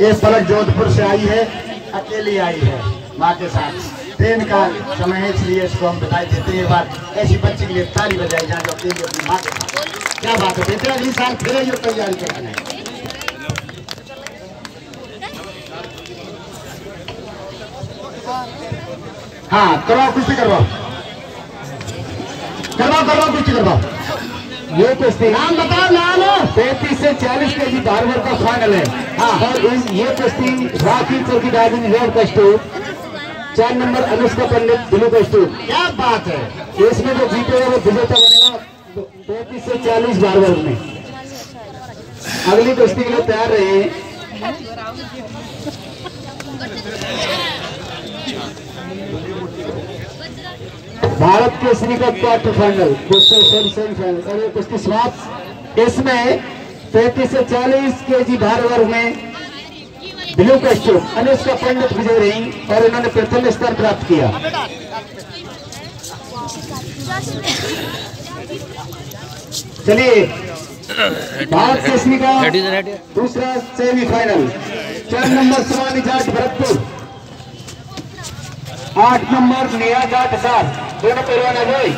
ये पलक जोधपुर से आई है, अकेली आई है, माँ के साथ। ट्रेन का समय है, इसलिए इसको हम बताई देते हैं। बार ऐसी बच्ची के लिए ताली बजाई जाए जो अकेली अपनी माँ के साथ। क्या बात है, बेटे अगली साल फिर ये तैयारी कर? रहे हाँ करवाओ कुश्ती करवाओ। करवाओ करवाओ कुश्ती करवाओ। ये कुश्ती नाम बताओ नाम से चालीस के का फाइनल है हाँ। और इस ये कुश्ती राखी चौकी डायमंड रेड का चार नंबर अनुष्का पंडित ब्लू का क्या बात है। इसमें जो जीतेगा वो विजेता बनेगा पैंतीस से चालीस बारबर में। अगली कुश्ती के लिए तैयार रहे भारत का क्वार्टर फाइनल सेमीफाइनल। और ये कुश्ती समाप्त। इसमें पैंतीस से चालीस के जी भार वर्ग में ब्लू कस्टूम अनुष्का पंडित विजय रही और इन्होंने प्रथम स्थान प्राप्त किया। चलिए भारत केसरी का दूसरा सेमीफाइनल चार नंबर सवानी जाट भरतपुर। आठ नंबर निया जाट सात दोनों पहलवान गए।